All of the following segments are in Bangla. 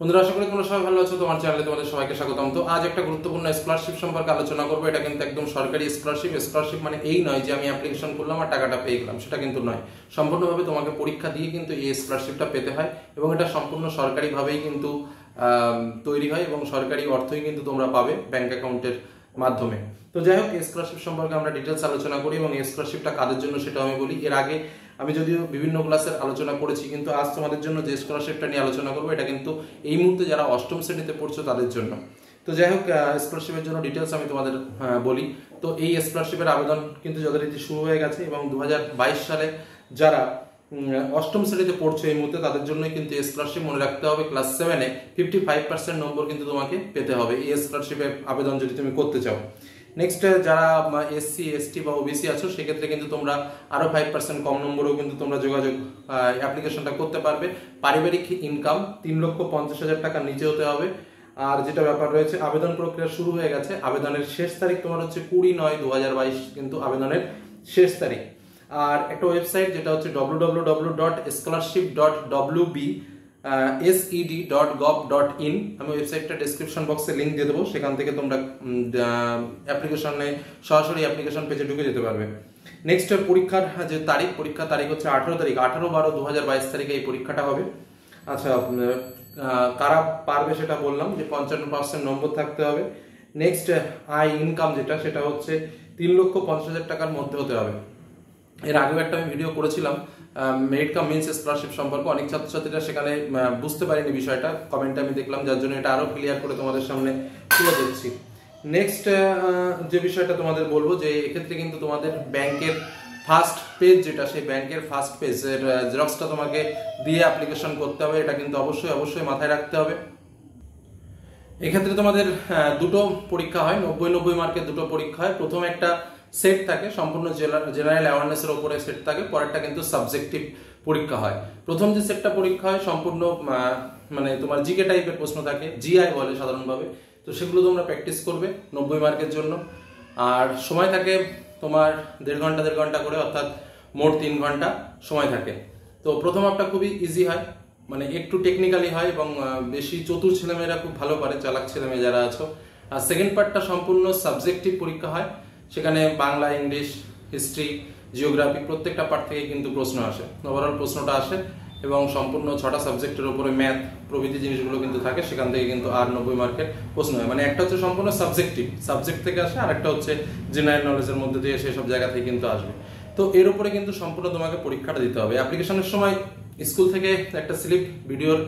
বন্ধুরা, আশা করি তোমরা সবাই ভালো আছো। তোমার চ্যানেলে তোমাদের সবাইকে স্বাগতম। তো আজ একটা গুরুত্বপূর্ণ স্কলারশিপ সম্পর্কে আলোচনা করব। এটা কিন্তু একদম সরকারি স্কলারশিপ স্কলারশিপ মানে এই নয় যে আমি অ্যাপ্লিকেশন করলাম আর টাকাটা পেয়ে গেলাম, সেটা কিন্তু নয়। সম্পূর্ণভাবে তোমাকে পরীক্ষা দিয়ে কিন্তু এই স্কলারশিপটা পেতে হয় এবং এটা সম্পূর্ণ সরকারিভাবেই কিন্তু তৈরি হয় এবং সরকারি অর্থই কিন্তু তোমরা পাবে ব্যাংক অ্যাকাউন্টের মাধ্যমে। তো যাই হোক স্কলারশিপ সম্পর্কে আমরা ডিটেলস আলোচনা করি এবং স্কলারশিপটা কাদের জন্য সেটা আমি বলি। এর আগে আমি যদিও বিভিন্ন ক্লাসের আলোচনা করেছি, কিন্তু আজ তোমাদের জন্য যে স্কলারশিপটা নিয়ে আলোচনা করব, এটা কিন্তু এই মুহূর্তে যারা অষ্টম শ্রেণীতে পড়ছো তাদের জন্য। তো যাই হোক স্কলারশিপের জন্য ডিটেলস আমি তোমাদের বলি। তো এই স্কলারশিপের আবেদন কিন্তু যথারীতি শুরু হয়ে গেছে এবং দু হাজার বাইশ সালে যারা অষ্টম শ্রেণীতে পড়ছো এই মুহূর্তে, তাদের জন্যই কিন্তু স্কলারশিপ মনে রাখতে হবে। ক্লাস সেভেনে ফিফটি ফাইভ পার্সেন্ট নম্বর কিন্তু তোমাকে পেতে হবে এই স্কলারশিপে আবেদন যদি তুমি করতে চাও। নেক্সট যারা এসসি এসটি বা ওবিসি আছো, সেক্ষেত্রে কিন্তু তোমরা আরও ফাইভ পার্সেন্ট কম নম্বরেও কিন্তু তোমরা যোগাযোগ অ্যাপ্লিকেশনটা করতে পারবে। পারিবারিক ইনকাম তিন লক্ষ পঞ্চাশ হাজার টাকার নিচে হতে হবে। আর যেটা ব্যাপার রয়েছে, আবেদন প্রক্রিয়া শুরু হয়ে গেছে। আবেদনের শেষ তারিখ তোমার হচ্ছে কুড়ি নয় দু কিন্তু আবেদনের শেষ তারিখ। আর একটা ওয়েবসাইট যেটা হচ্ছে W W W dot scholarship dot W B SED dot gov dot in আমি ওয়েবসাইটটা ডিসক্রিপশন বক্সে লিঙ্ক দিয়ে দেবো, সেখান থেকে তোমরা অ্যাপ্লিকেশনে সরাসরি অ্যাপ্লিকেশন পেজে ঢুকে যেতে পারবে। নেক্সট পরীক্ষার যে তারিখ, পরীক্ষার তারিখ হচ্ছে আঠারো তারিখ, আঠারো বারো দু হাজার বাইশ তারিখে এই পরীক্ষাটা হবে। আচ্ছা কারা পারবে সেটা বললাম, যে পঞ্চান্ন পার্সেন্ট নম্বর থাকতে হবে। নেক্সট আয় ইনকাম যেটা, সেটা হচ্ছে তিন লক্ষ পঞ্চাশ হাজার টাকার মধ্যে হতে হবে। এর আগেও একটা আমি ভিডিও করেছিলাম মেরিট কাম মিনস স্কলারশিপ সম্পর্কে। অনেক ছাত্রছাত্রীরা সেখানে বুঝতে পারেনি বিষয়টা। কমেন্টে আমি দেখলাম, যার জন্য এটা আরও ক্লিয়ার করে তোমাদের সামনে তুলে ধরছি। নেক্সট যে বিষয়টা তোমাদের বলব, যে এক্ষেত্রে কিন্তু তোমাদের ব্যাংকের ফার্স্ট পেজ যেটা, সেই ব্যাংকের ফার্স্ট পেজ এর জেরক্সটা তোমাকে দিয়ে অ্যাপ্লিকেশন করতে হবে। এটা কিন্তু অবশ্যই অবশ্যই মাথায় রাখতে হবে। এক্ষেত্রে তোমাদের দুটো পরীক্ষা হয়, নব্বই নব্বই মার্কের দুটো পরীক্ষা হয়। প্রথম একটা সেট থাকে, সম্পূর্ণ জেনারেল অ্যাওয়ারনেসের ওপরে সেট থাকে, পরেরটা কিন্তু সাবজেক্টিভ পরীক্ষা হয়। প্রথম যে সেটটা পরীক্ষা হয়, সম্পূর্ণ মানে তোমার জিকে টাইপের প্রশ্ন থাকে জিআই বলে সাধারণভাবে। তো সেগুলো তোমরা প্র্যাকটিস করবে নব্বই মার্কের জন্য। আর সময় থাকে তোমার দেড় ঘণ্টা দেড় ঘণ্টা করে, অর্থাৎ মোট তিন ঘণ্টা সময় থাকে। তো প্রথম আপটা খুবই ইজি হয় মানে একটু টেকনিক্যালি হয় এবং বেশি চতুর ছেলেমেয়েরা খুব ভালো পারে, চালাক ছেলেমেয়ে যারা আছো। আর সেকেন্ড পার্টটা সম্পূর্ণ সাবজেক্টিভ পরীক্ষা হয়। সেখানে বাংলা, ইংলিশ, হিস্ট্রি, জিওগ্রাফি প্রত্যেকটা পার্ট থেকে কিন্তু প্রশ্ন আসে। ওভারঅল প্রশ্নটা আসে এবং সম্পূর্ণ ছটা সাবজেক্টের উপরে ম্যাথ প্রভৃতি জিনিসগুলো কিন্তু থাকে, সেখান থেকে কিন্তু আর নব্বই মার্কের প্রশ্ন হয়। মানে একটা হচ্ছে সম্পূর্ণ সাবজেক্টিভ সাবজেক্ট থেকে আসে আর একটা হচ্ছে জেনারেল নলেজের মধ্যে দিয়ে সেসব জায়গা থেকে কিন্তু আসবে। তো এর উপরে কিন্তু সম্পূর্ণ তোমাকে পরীক্ষাটা দিতে হবে। অ্যাপ্লিকেশনের সময় স্কুল থেকে একটা স্লিপ ভিডিওর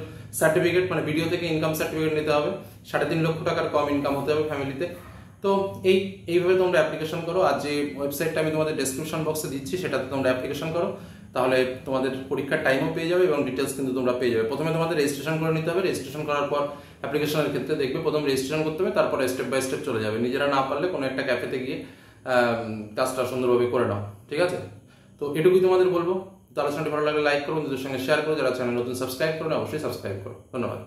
সার্টিফিকেট মানে ভিডিও থেকে ইনকাম সার্টিফিকেট নিতে হবে। সাড়ে তিন লক্ষ টাকার কম ইনকাম হতে হবে ফ্যামিলিতে তো এই, এইভাবে তোমরা অ্যাপ্লিকেশন করো। আর যে ওয়েবসাইটটা আমি তোমাদের ডেসক্রিপশন বক্সে দিচ্ছি, সেটাতে তোমরা অ্যাপ্লিকেশন করো। তাহলে তোমাদের পরীক্ষার টাইমও পেয়ে যাবে এবং ডিটেলস কিন্তু তোমরা পেয়ে যাবে। প্রথমে তোমাদের রেজিস্ট্রেশন করে নিতে হবে। রেজিস্ট্রেশন করার পর অ্যাপ্লিকেশনের ক্ষেত্রে দেখবে প্রথম রেজিস্ট্রেশন করতে হবে, তারপরে স্টেপ বাই স্টেপ চলে যাবে। নিজেরা না পারলে কোনো একটা ক্যাফেতে গিয়ে কাজটা সুন্দরভাবে করে নাও। ঠিক আছে? তো এটুকুই তোমাদের বলব। তো আলোচনাটি ভালো লাগলে লাইক করো, বন্ধুদের সঙ্গে শেয়ার করো। যারা চ্যানেল নতুন সাবস্ক্রাইব করো অবশ্যই সাবস্ক্রাইব করো। ধন্যবাদ।